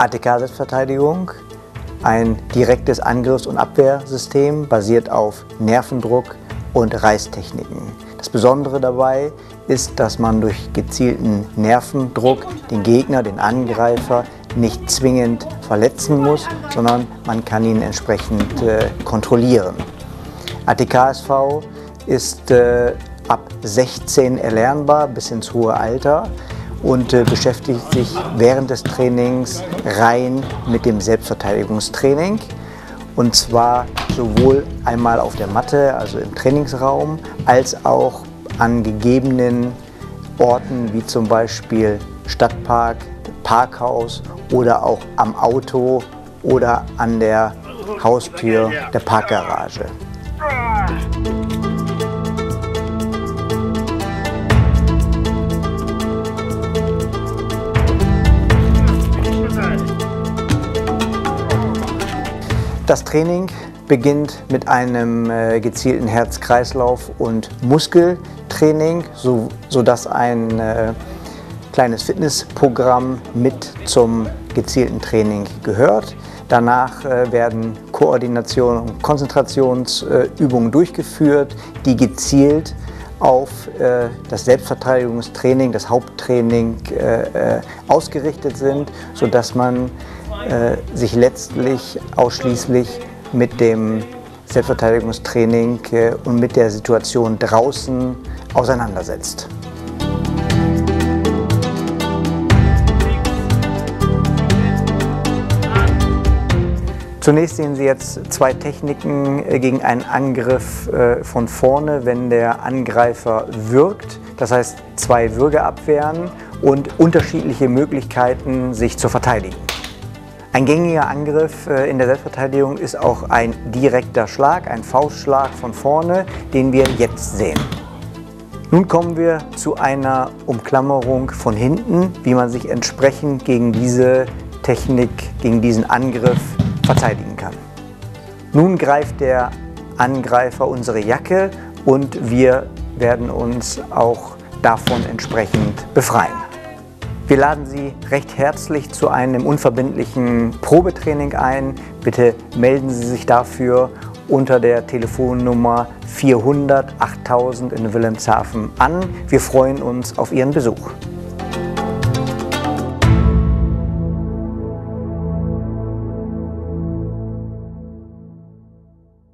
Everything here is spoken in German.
ATK-Selbstverteidigung, ein direktes Angriffs- und Abwehrsystem basiert auf Nervendruck und Reißtechniken. Das Besondere dabei ist, dass man durch gezielten Nervendruck den Gegner, den Angreifer nicht zwingend verletzen muss, sondern man kann ihn entsprechend äh, kontrollieren. ATKSV ist äh, ab 16 erlernbar bis ins hohe Alter und äh, beschäftigt sich während des Trainings rein mit dem Selbstverteidigungstraining. Und zwar sowohl einmal auf der Matte, also im Trainingsraum, als auch an gegebenen Orten wie zum Beispiel Stadtpark, Parkhaus oder auch am Auto oder an der Haustür der Parkgarage. Das Training beginnt mit einem äh, gezielten Herz-Kreislauf- und Muskeltraining, so, sodass ein äh, kleines Fitnessprogramm mit zum gezielten Training gehört. Danach äh, werden Koordination und Konzentrationsübungen durchgeführt, die gezielt auf das Selbstverteidigungstraining, das Haupttraining ausgerichtet sind, sodass man äh, sich letztlich ausschließlich mit dem Selbstverteidigungstraining äh, und mit der Situation draußen auseinandersetzt. Zunächst sehen Sie jetzt zwei Techniken äh, gegen einen Angriff von vorne, wenn der Angreifer wirkt. Das heißt zwei Würgeabwehren und unterschiedliche Möglichkeiten, sich zu verteidigen. Ein gängiger Angriff äh, in der Selbstverteidigung ist auch ein direkter Schlag, ein Faustschlag von vorne, den wir jetzt sehen. Nun kommen wir zu einer Umklammerung von hinten, wie man sich entsprechend gegen diese Technik, gegen diesen Angriff verteidigen kann. Nun greift der Angreifer unsere Jacke und wir werden uns auch davon entsprechend befreien. Wir laden Sie recht herzlich zu einem unverbindlichen Probetraining ein. Bitte melden Sie sich dafür unter der Telefonnummer 400 8000 in Wilhelmshaven an. Wir freuen uns auf Ihren Besuch.